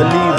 Salim.